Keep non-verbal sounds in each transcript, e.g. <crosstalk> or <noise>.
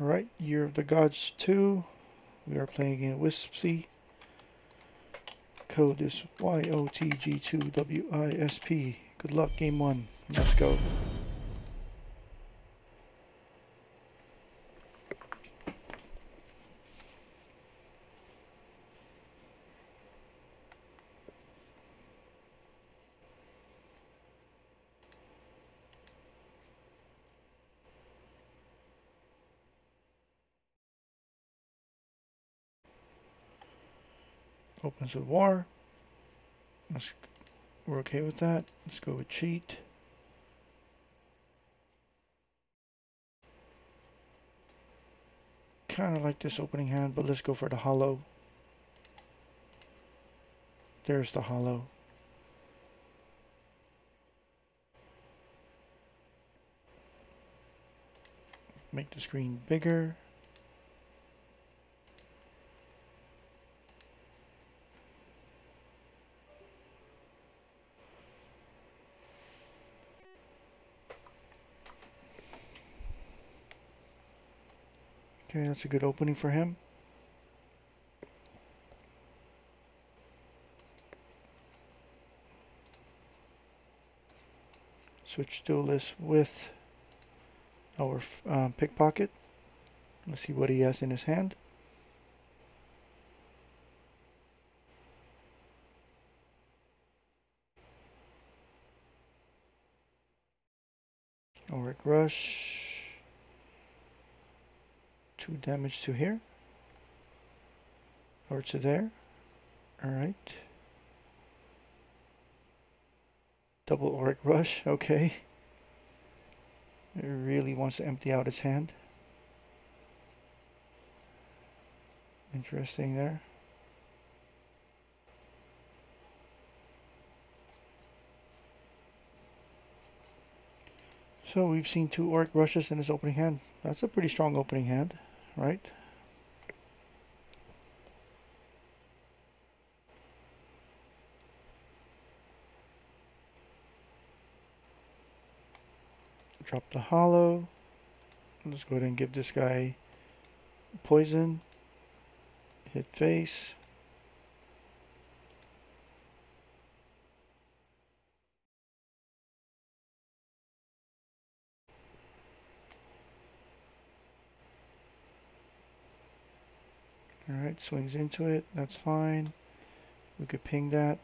Alright, Year of the Gods 2. We are playing again Wispy. Code is YOTG2WISP. Good luck, game one. Let's go. Opens with war. Let's, we're okay with that. Let's go with cheat. Kind of like this opening hand, but let's go for the hollow. There's the hollow. Make the screen bigger. Okay, that's a good opening for him. Switch duelist with our um, pickpocket. Let's see what he has in his hand. Auric Rush two damage to here. Or to there. All right double auric rush okay. It really wants to empty out his hand. Interesting there. So we've seen two Auric Rushes in his opening hand. That's a pretty strong opening hand right? Drop the hollow. Let's go ahead and give this guy poison. Hit face. Swings into it, that's fine. We could ping that.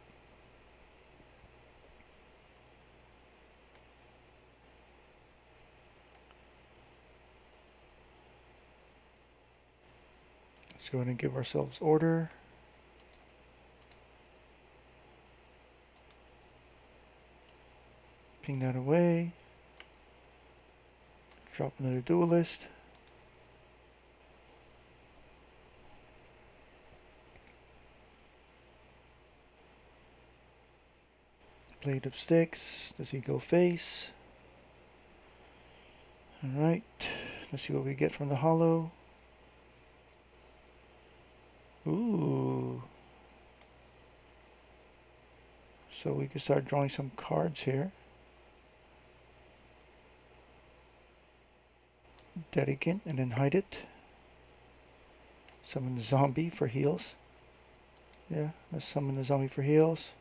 Let's go ahead and give ourselves order. Ping that away. Drop another duelist. Blade of Sticks. Does he go face? Alright. Let's see what we get from the hollow. Ooh. So we can start drawing some cards here. Dedicant and then hide it. Summon the zombie for heals. Yeah, let's summon the zombie for heals.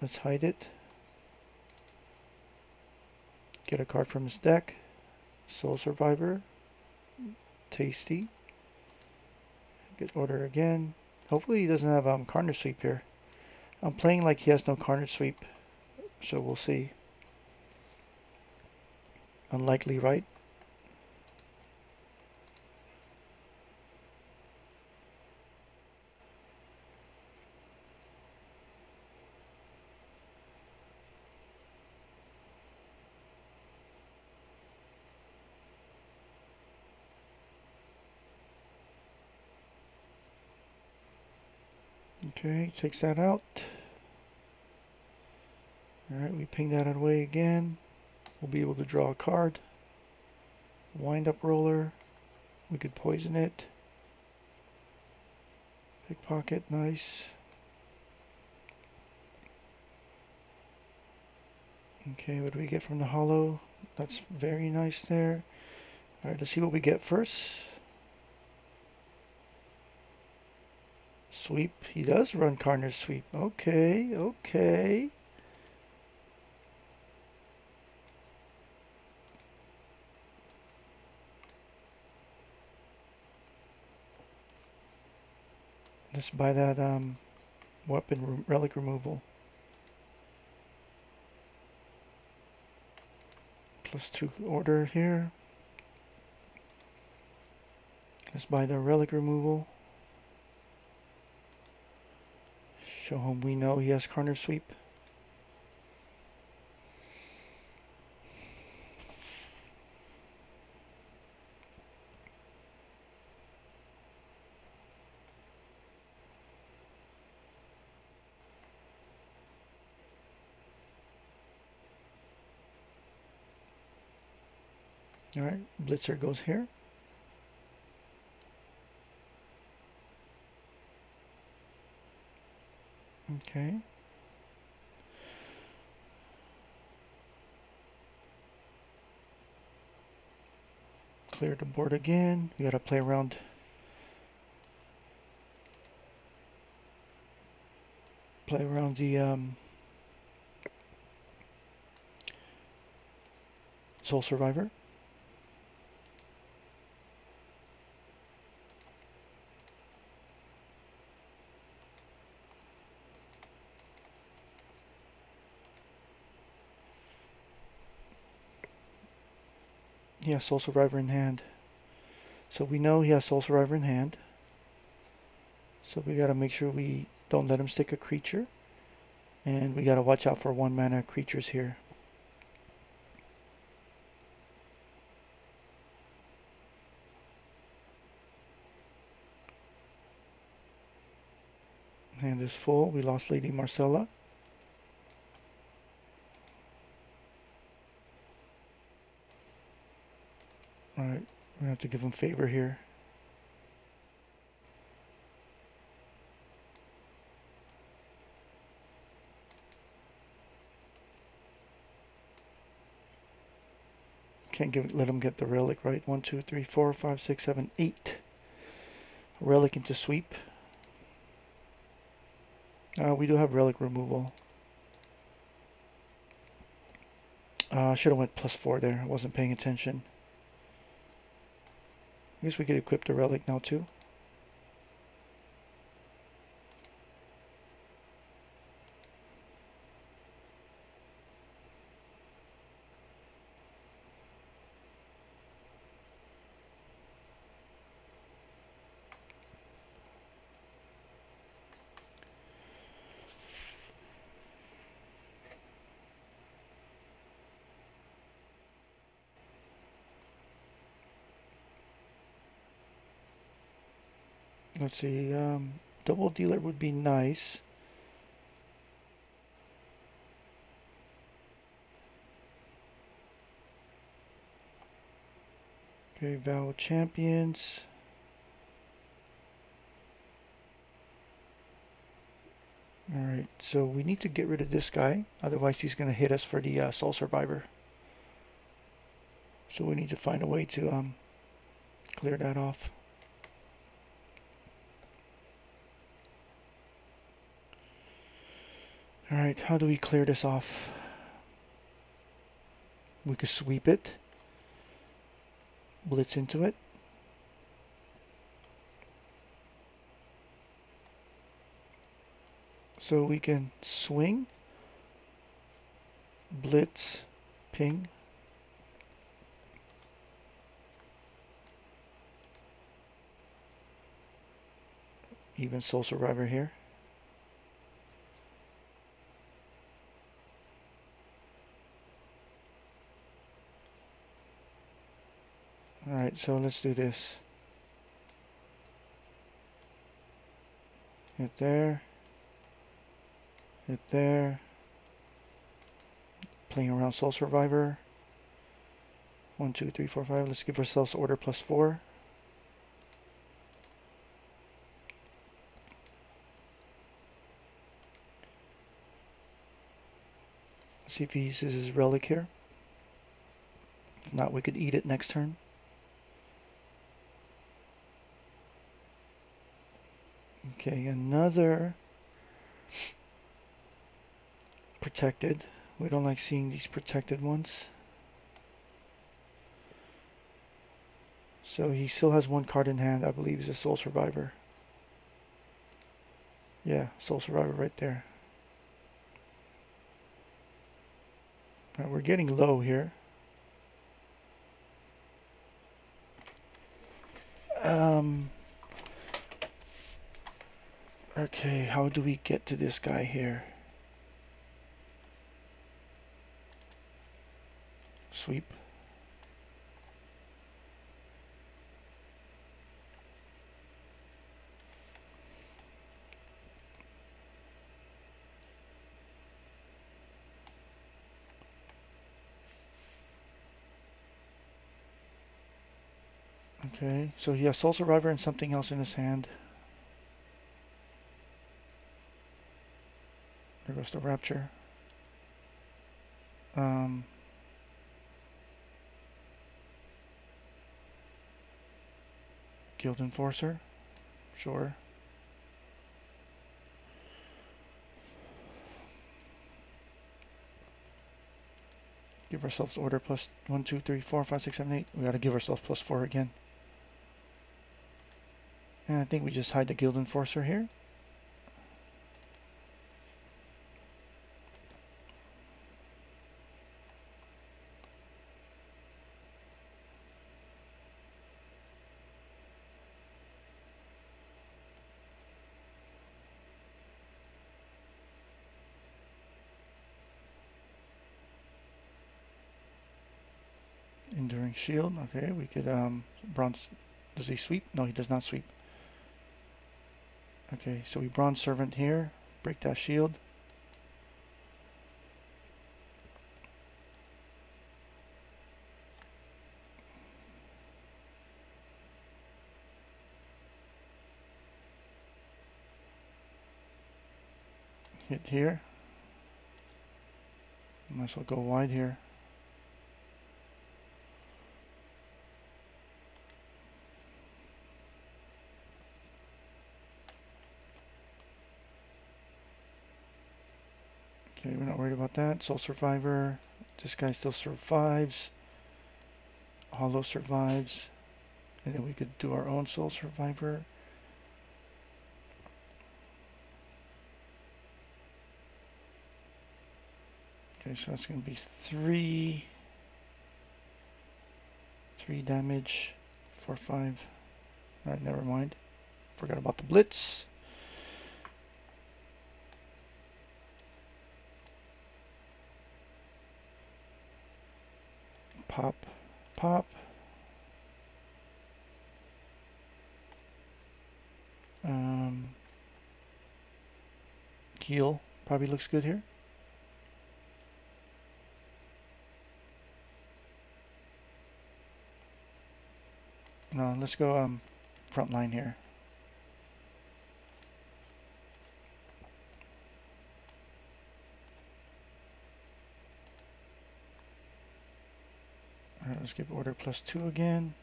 Let's hide it. Get a card from his deck. Soul Survivor. Tasty. Get order again. Hopefully he doesn't have um, Carnage Sweep here. I'm playing like he has no Carnage Sweep. So we'll see. Unlikely, right? Okay, takes that out. Alright, we ping that away again. We'll be able to draw a card. Wind up roller. We could poison it. Pickpocket, nice. Okay, what do we get from the hollow? That's very nice there. Alright, let's see what we get first. Sweep. He does run Carnage Sweep. Okay, okay. Let's buy that um, weapon relic removal. Plus two order here. Let's buy the relic removal. Show him we know he has Carnage Sweep. All right, Blitzer goes here. Okay. Clear the board again. We gotta play around. Play around the um, Soul Survivor. He has Soul Survivor in hand. So we know he has Soul Survivor in hand. So we gotta make sure we don't let him stick a creature. And we gotta watch out for one mana creatures here. Hand is full. We lost Lady Marcella. Alright, we have to give him favor here. Can't give let him get the relic, right? One, two, three, four, five, six, seven, eight. Relic into sweep. Uh, we do have relic removal. Uh, should have went plus four there. I wasn't paying attention. I guess we could equip the relic now too. Let's see, um, double dealer would be nice. Okay, Vow Champions. Alright, so we need to get rid of this guy, otherwise he's going to hit us for the uh, Soul Survivor. So we need to find a way to um, clear that off. Alright, how do we clear this off? We could sweep it. Blitz into it. So we can swing, blitz, ping. Even Soul Survivor here. Alright, so let's do this. Hit there. Hit there. Playing around Soul Survivor. One, two, three, four, five. Let's give ourselves order plus four. see if he uses his relic here. If not, we could eat it next turn. Okay, another protected. We don't like seeing these protected ones. So he still has one card in hand. I believe he's a Soul Survivor. Yeah, Soul Survivor right there. Right, we're getting low here. Um, okay, how do we get to this guy here? Sweep. Okay, so he has Soul Survivor and something else in his hand. The Rapture. Um, Guild Enforcer, sure. Give ourselves order plus one, two, three, four, five, six, seven, eight. We gotta give ourselves plus four again. And I think we just hide the Guild Enforcer here. Shield. Okay, we could um, bronze. Does he sweep? No, he does not sweep. Okay, so we bronze servant here, break that shield. Hit here. Might as well go wide here. Okay, we're not worried about that. Soul Survivor. This guy still survives. Hollow survives. And then we could do our own Soul Survivor. Okay, so that's going to be three. Three damage. Four, five. Alright, never mind. Forgot about the Blitz. Pop, pop. Um, heal probably looks good here. No, let's go um, front line here. Give order plus two again.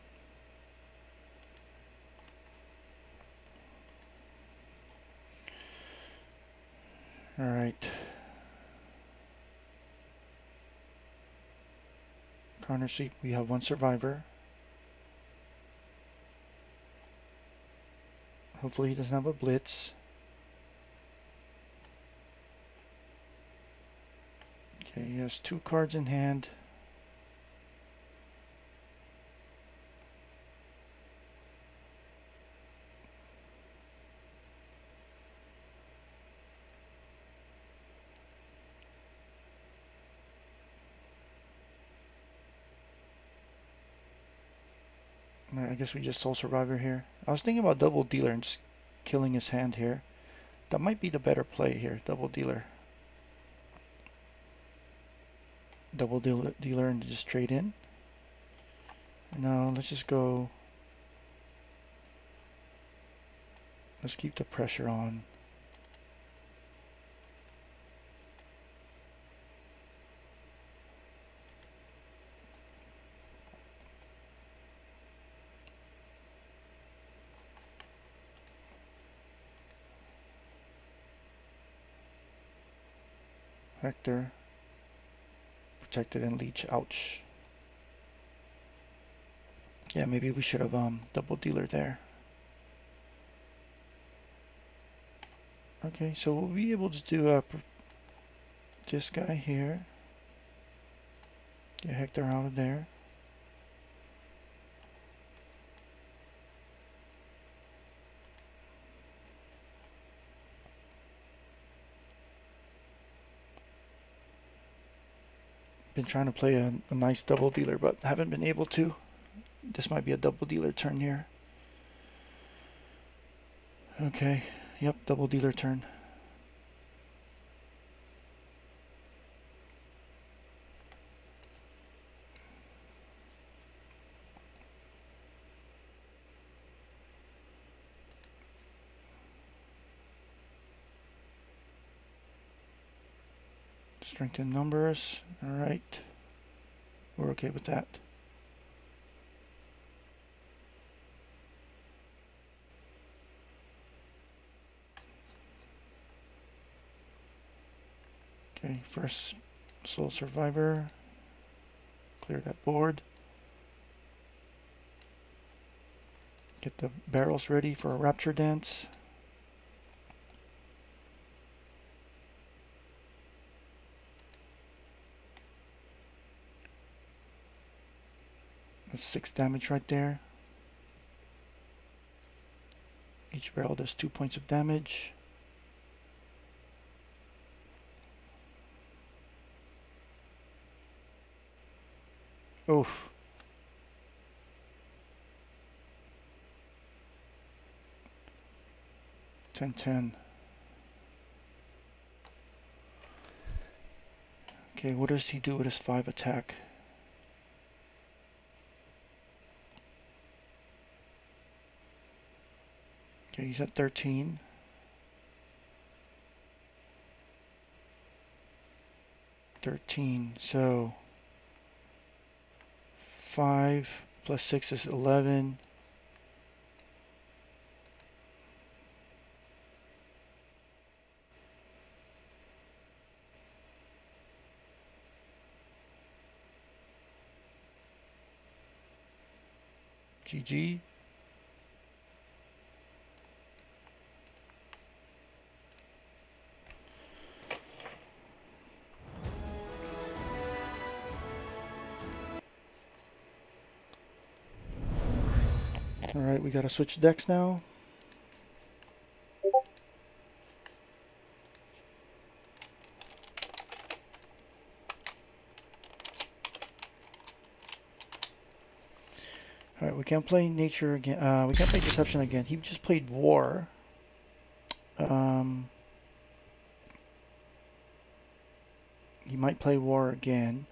Alright. Carnage Sweep, we have one survivor. Hopefully he doesn't have a blitz. Okay, he has two cards in hand. I guess we just soul survivor here. I was thinking about double dealer and just killing his hand here. That might be the better play here, double dealer. Double dealer, dealer and just trade in. Now let's just go. Let's keep the pressure on. Hector. Protected and leech. Ouch. Yeah, maybe we should have um double dealer there. Okay, so we'll be able to do uh, this guy here. Get Hector out of there. Been trying to play a, a nice double dealer, but haven't been able to. This might be a double dealer turn here. Okay, yep, double dealer turn. Strength in numbers. All right. We're okay with that. Okay, first Soul Survivor. Clear that board. Get the barrels ready for a Rapture Dance. That's six damage right there. Each barrel does two points of damage. Oof. Ten ten. Okay, what does he do with his five attack? He's at 13. Thirteen, so five plus six is eleven. GG. Gotta switch decks now. Alright, we can't play nature again. Uh, we can't play deception again. He just played war. Um, he might play war again.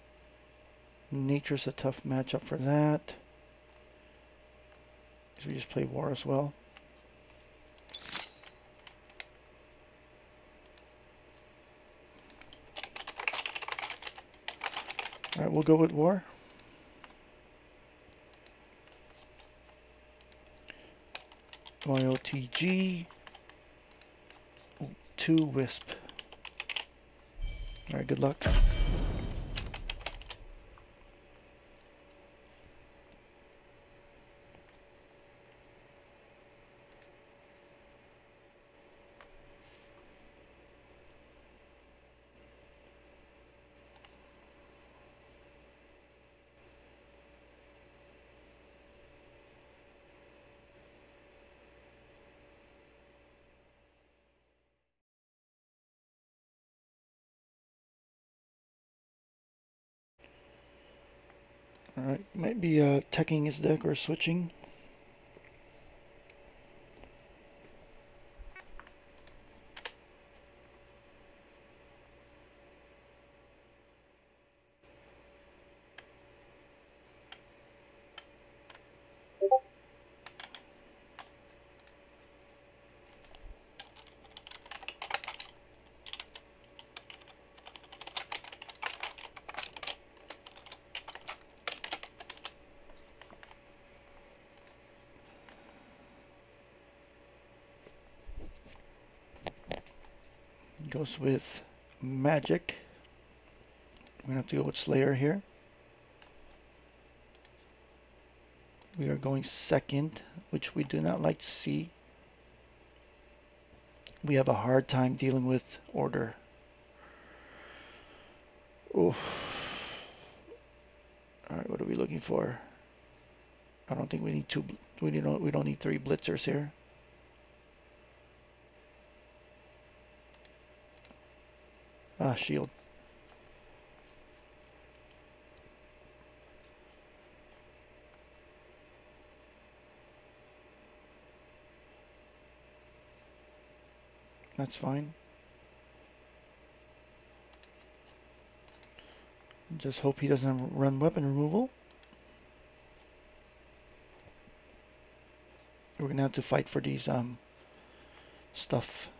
Nature's a tough matchup for that. So we just play war as well. Alright, we'll go with war. YOTG. Two Wisp. Alright, good luck. Alright, might be uh, teching his deck or switching. Goes with magic We're gonna have to go with Slayer here. We are going second, which we do not like to see. We have a hard time dealing with order. Oof. All right, what are we looking for? I don't think we need two. We don't. We don't need three blitzers here. Ah, shield. That's fine. Just hope he doesn't run weapon removal. We're gonna have to fight for these um stuff.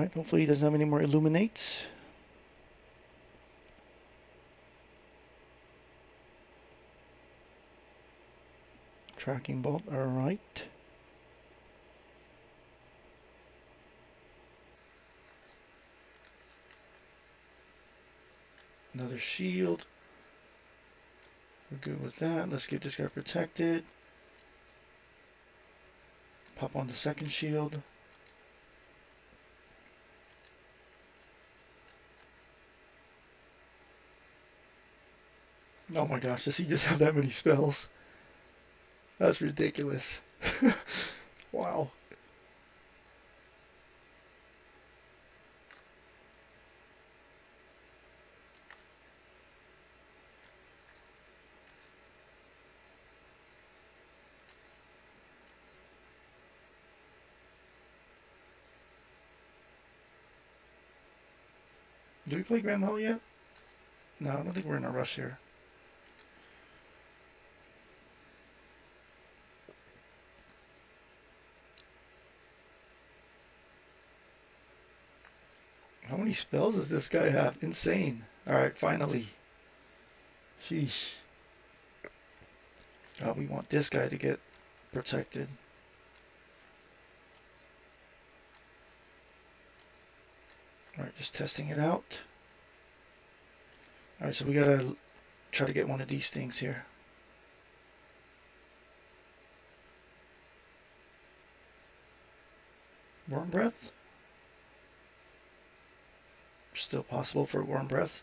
Right, hopefully he doesn't have any more illuminates. Tracking bolt, all right. Another shield. We're good with that. Let's get this guy protected. Pop on the second shield. Oh my gosh, does he just have that many spells? That's ridiculous. <laughs> wow. Do we play Grand Hall yet? No, I don't think we're in a rush here. Many spells does this guy have? Insane. Alright, finally. Sheesh. Oh, we want this guy to get protected. Alright, just testing it out. Alright, so we gotta try to get one of these things here. Wyrmbreath? Still possible for Wyrmbreath.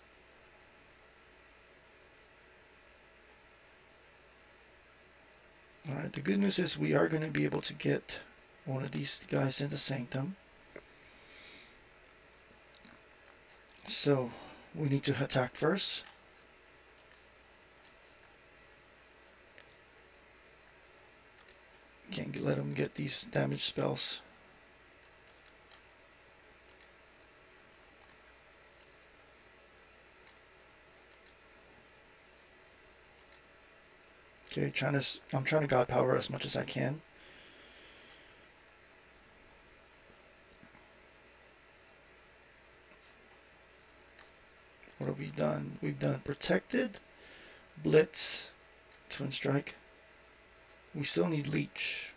Alright, the good news is we are going to be able to get one of these guys into Sanctum. So, we need to attack first. Can't let him get these damage spells. Okay, trying to, I'm trying to God power as much as I can. What have we done? We've done protected, blitz, twin strike. We still need leech.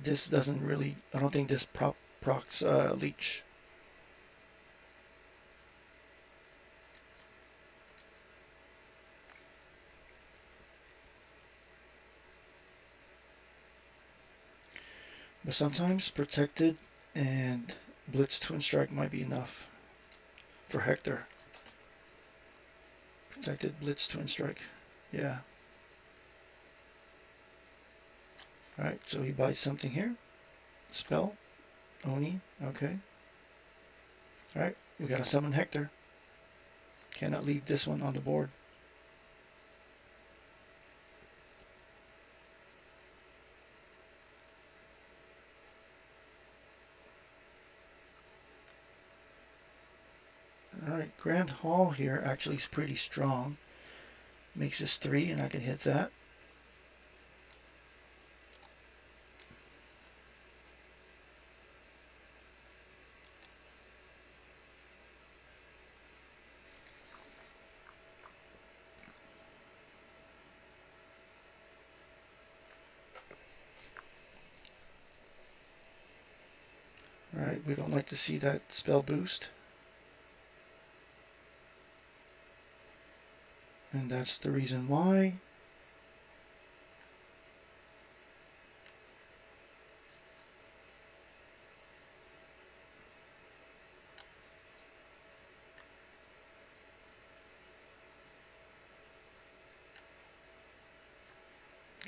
This doesn't really, I don't think this prop procs uh, leech. But sometimes protected and blitz twin strike might be enough for Hector. Protected blitz twin strike. Yeah. Alright, so he buys something here. Spell. Oni. Okay. Alright, we gotta summon Hector. Cannot leave this one on the board. Grand Hall here actually is pretty strong. Makes this three, and I can hit that. Alright, we don't like to see that spell boost. And that's the reason why.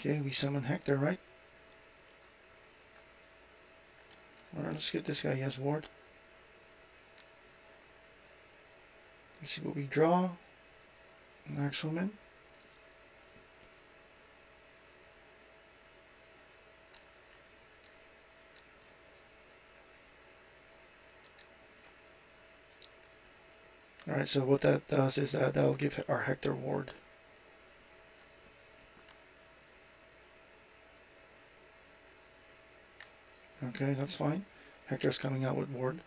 Okay, we summon Hector, right? Alright, let's get this guy. He has ward. Let's see what we draw. Next woman. Alright, so what that does is that that'll give our Hector ward. Okay, that's fine. Hector's coming out with ward.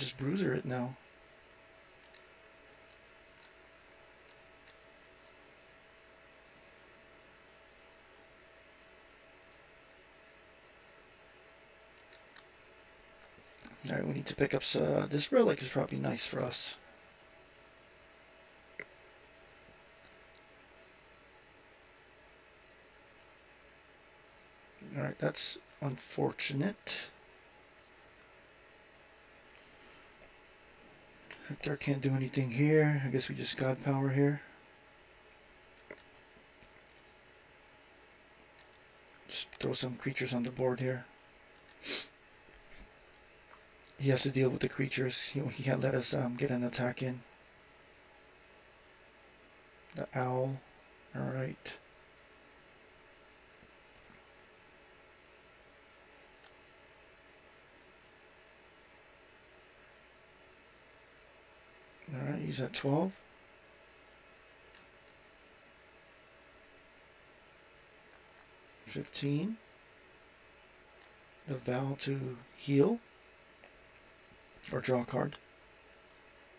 Just bruiser it now. Alright, we need to pick up uh, this relic is probably nice for us. Alright, that's unfortunate. Hector can't do anything here. I guess we just God power here. Just throw some creatures on the board here. He has to deal with the creatures. He, he can't let us um, get an attack in. The owl. Alright. Alright, he's at 12. Fifteen. The vow to heal. Or draw a card.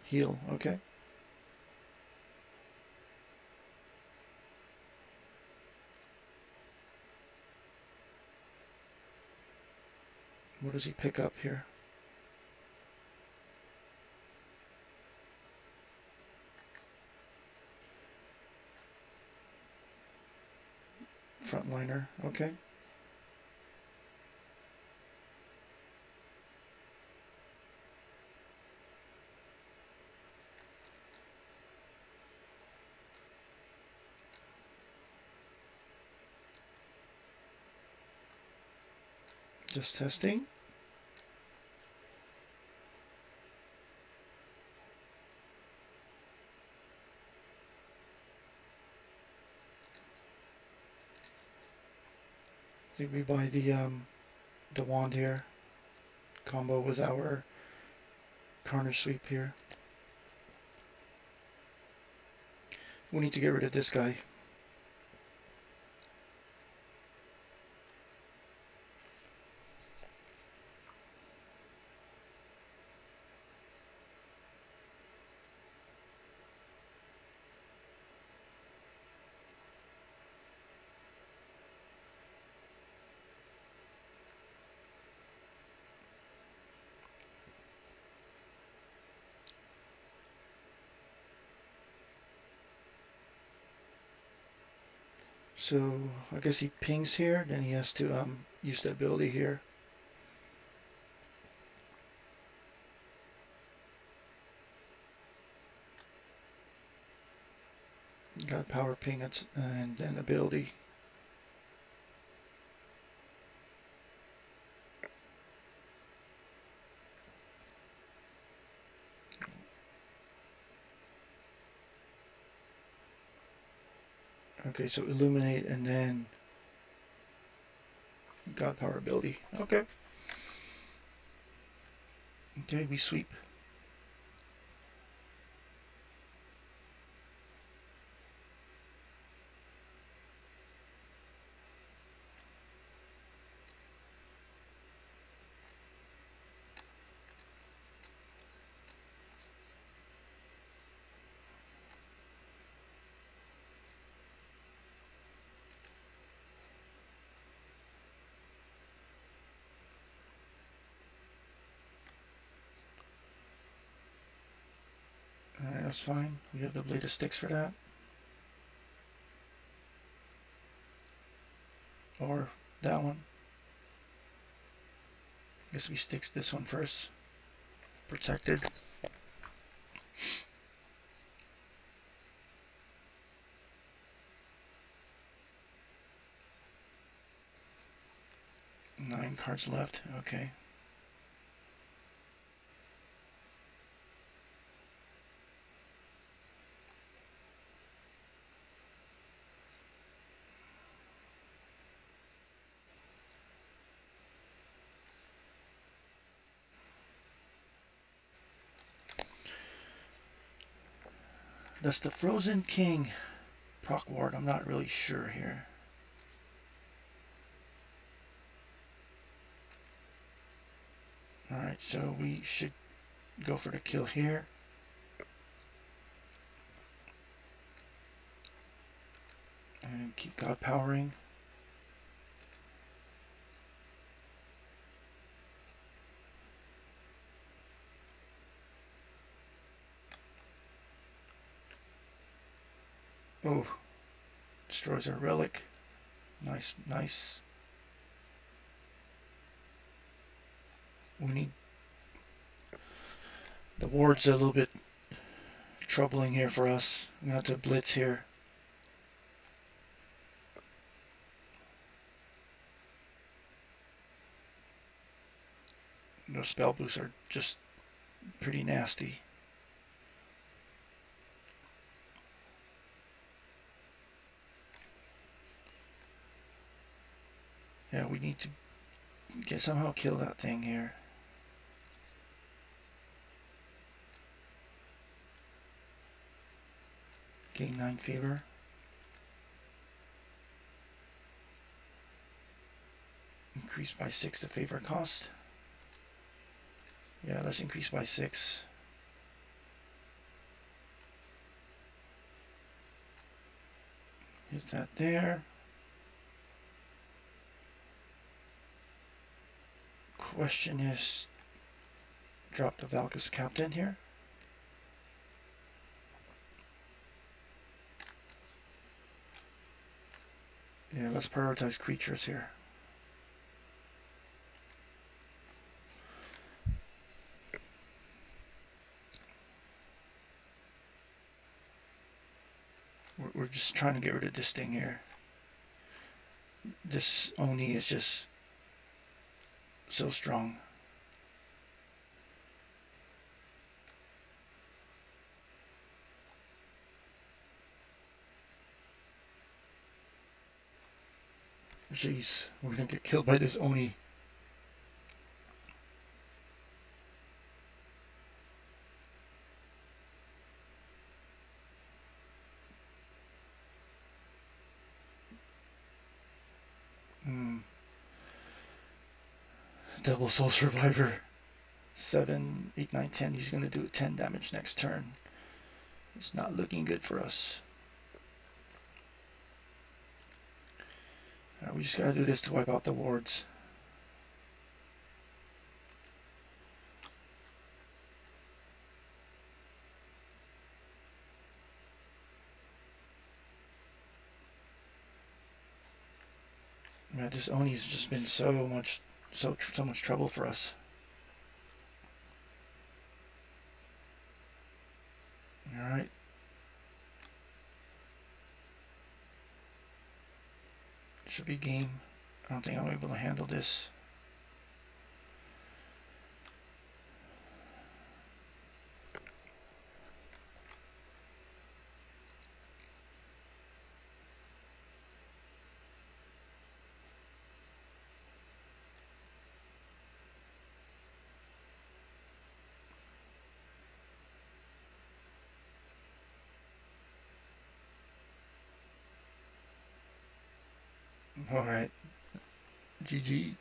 Heal, okay. What does he pick up here? Frontliner, okay. Just testing. Think we buy the um, the wand here combo with our Carnage Sweep here. We need to get rid of this guy. So I guess he pings here, then he has to um, use the ability here. God power ping and then ability. Okay, so illuminate and then God power ability. Okay. Okay, we sweep. Alright, that's fine. We have the of Styx for that. Or that one. I Guess we sticks this one first. Protected. Nine cards left. Okay. That's the Frozen King proc ward. I'm not really sure here. Alright, so we should go for the kill here. And keep God powering. Oh, destroys our relic. Nice, nice. We need the ward's a little bit troubling here for us. We have to blitz here. Those spell boosts are just pretty nasty. Yeah, we need to get somehow kill that thing here. Gain 9 favor. Increase by 6 the favor cost. Yeah, let's increase by 6. Hit that there. Question is, drop the Valgus Captain here. Yeah, let's prioritize creatures here. We're, we're just trying to get rid of this thing here. This Oni is just so strong. Jeez, we're gonna get killed by this Oni. Devil Soul Survivor. 7, 8, 9, 10. He's going to do 10 damage next turn. It's not looking good for us. Right, we just got to do this to wipe out the wards. Man, this Oni's just been so much so so much trouble for us. All right. Should be game. I don't think I'm able to handle this. Alright. GG.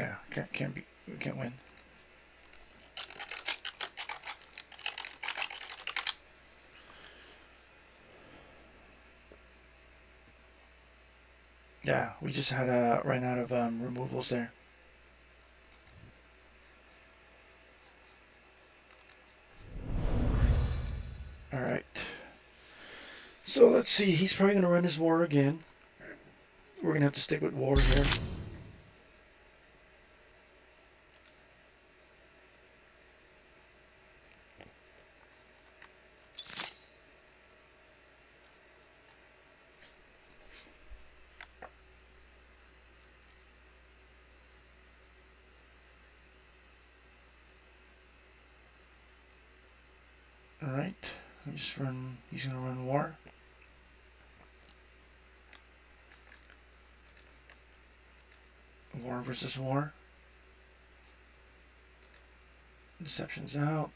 Yeah, can't can't be can't win. Yeah, we just had uh, ran out of um, removals there. All right. So let's see. He's probably going to run his war again. We're going to have to stick with war here. All right. He's run. He's going to run war. War versus war. Deception's out.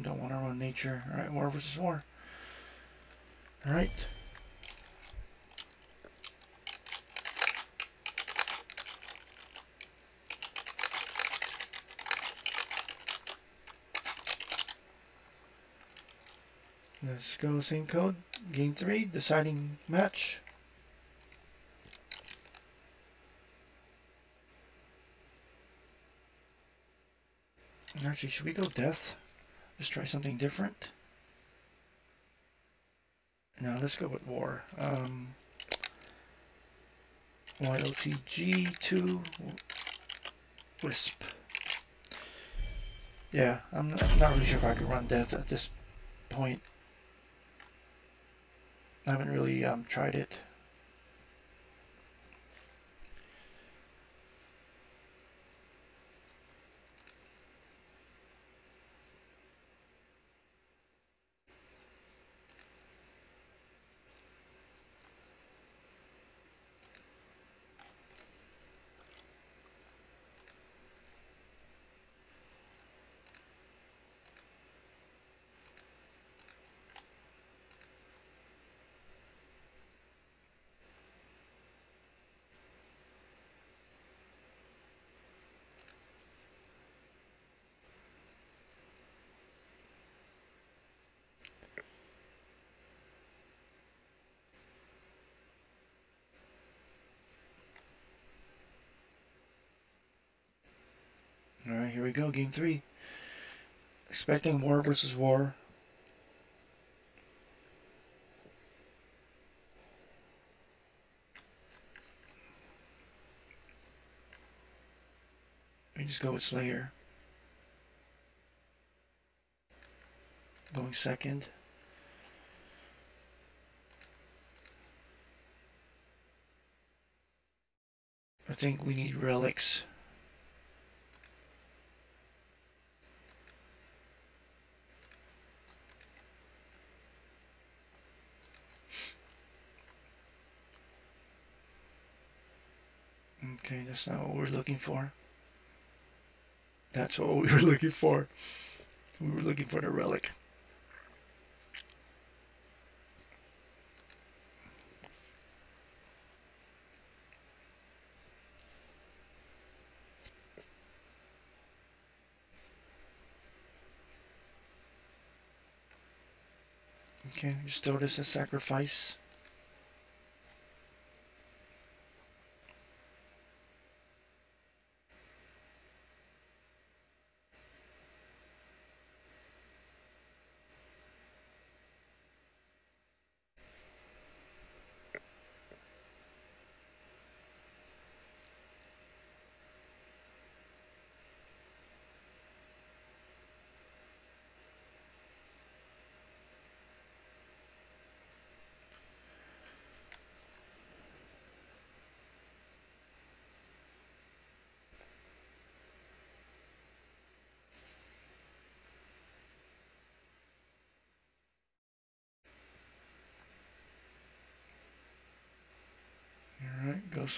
Don't want to run nature. Alright, war versus war. Alright. Let's go same code. Game three, deciding match. Actually, should we go death? Let's try something different. Now let's go with war. Um, YOTG2 Wisp. Yeah, I'm not, I'm not really sure if I could run death at this point. I haven't really um, tried it. All right, here we go, game three. Expecting war versus war. We just go with Slayer. Going second. I think we need relics. Okay, that's not what we're looking for. That's what we were <laughs> looking for. We were looking for the relic. Okay, just throw this as sacrifice.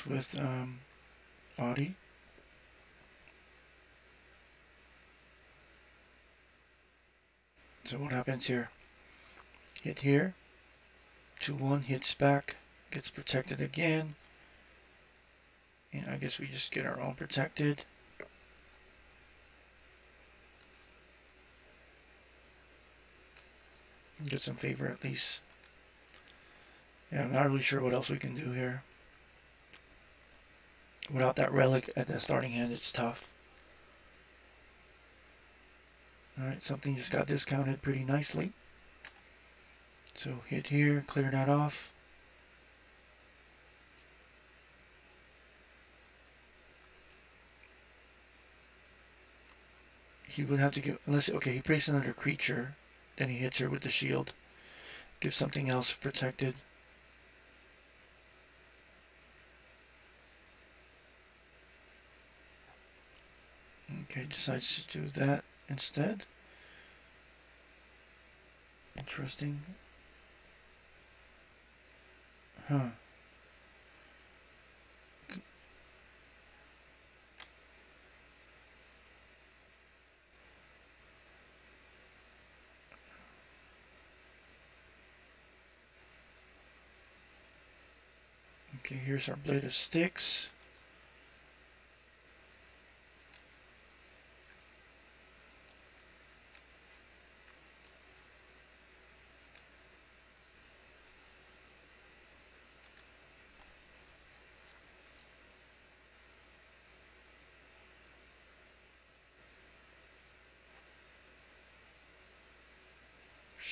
With um, Audi. So what happens here? Hit here, 2-1 hits back, gets protected again. And I guess we just get our own protected. Get some favor at least. Yeah, I'm not really sure what else we can do here. Without that relic at the starting hand, it's tough. Alright, something just got discounted pretty nicely. So hit here, clear that off. He would have to give, unless, okay, he plays another creature, then he hits her with the shield. Give something else protected. Okay, decides to do that instead. Interesting. Huh. Okay, here's our blade of Styx.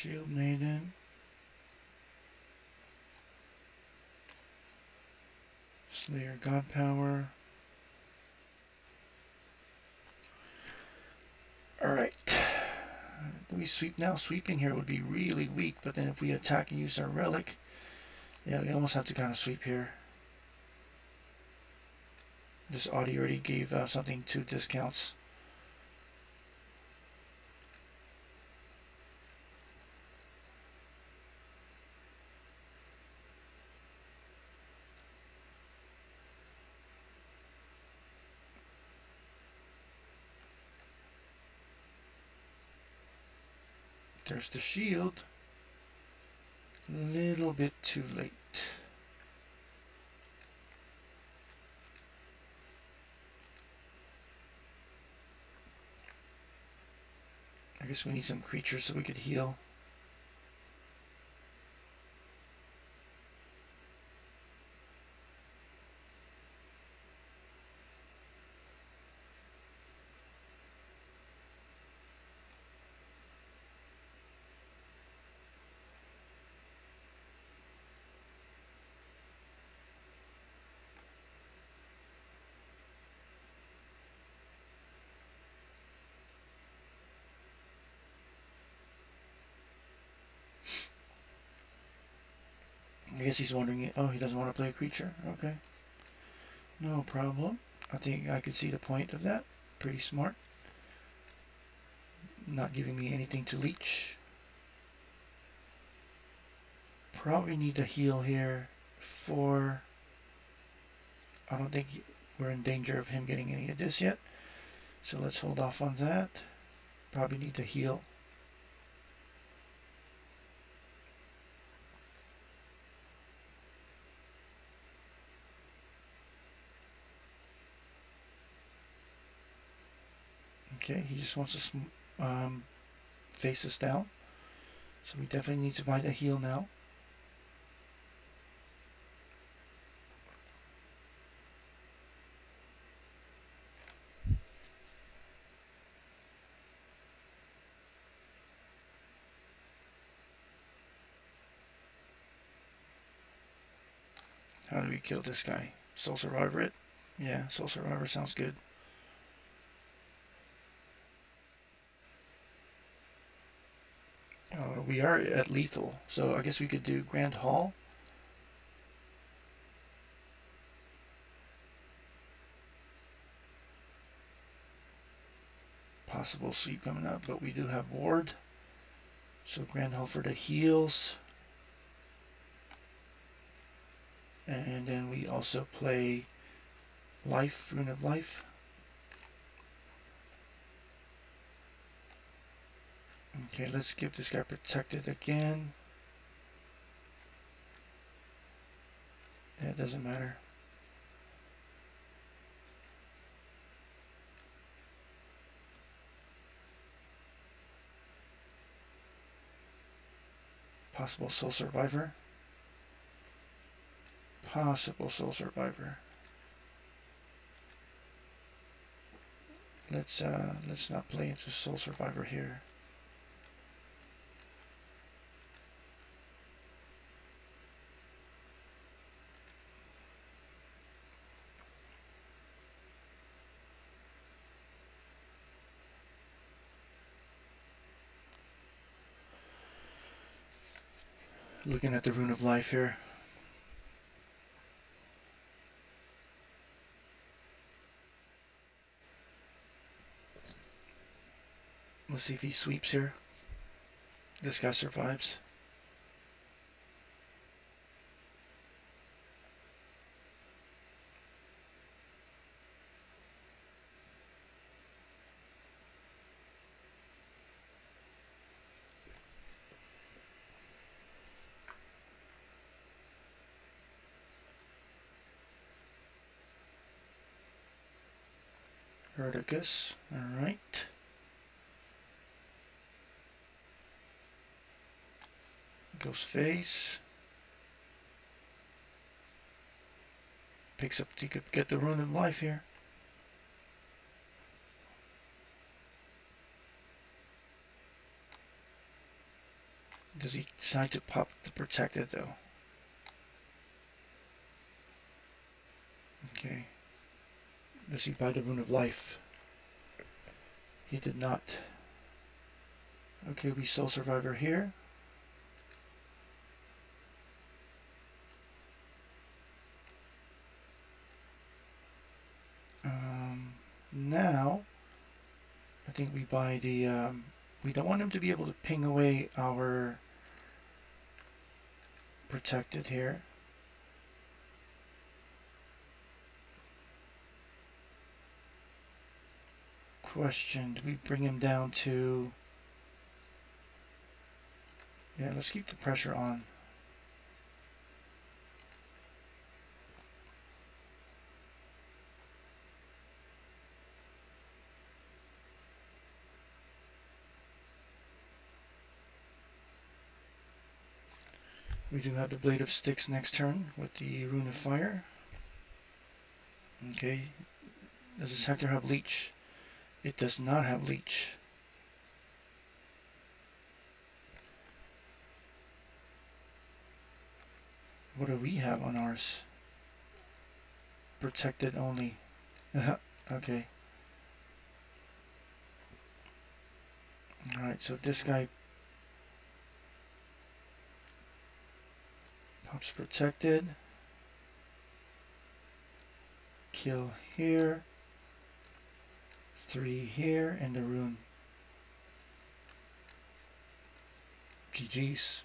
Shield Maiden. Slayer God Power. Alright. We sweep now. Sweeping here would be really weak, but then if we attack and use our relic, yeah, we almost have to kind of sweep here. This Audi already gave uh, something two discounts. There's the shield. A little bit too late. I guess we need some creatures so we could heal. I guess he's wondering, oh, he doesn't want to play a creature. Okay. No problem. I think I could see the point of that. Pretty smart. Not giving me anything to leech. Probably need to heal here for... I don't think we're in danger of him getting any of this yet. So let's hold off on that. Probably need to heal. Okay, he just wants to um, face us down. So we definitely need to find a heal now. How do we kill this guy? Soul Survivor it? Yeah, Soul Survivor sounds good. Uh, we are at lethal, so I guess we could do Grand Hall. Possible sweep coming up, but we do have Ward. So Grand Hall for the heals. And then we also play Life, Rune of Life. Okay, let's give this guy protected again. It doesn't matter. Possible Soul Survivor. Possible Soul Survivor. Let's uh, let's not play into Soul Survivor here. Looking at the Rune of Life here. Let's see if he sweeps here. This guy survives. Verticus. All right. Ghost face. Picks up, you could get the rune of life here. Does he decide to pop the protected though? Okay. He buy the Rune of Life? He did not. Okay, we Soul Survivor here. Um, now, I think we buy the, um, we don't want him to be able to ping away our protected here. Question. Do we bring him down to... Yeah, let's keep the pressure on. We do have the Blade of Styx next turn with the Rune of Fire. Okay. Does this Hector have Leech? It does not have leech. What do we have on ours? Protected only. <laughs> okay. Alright, so this guy pops protected. Kill here three here in the rune. GG's.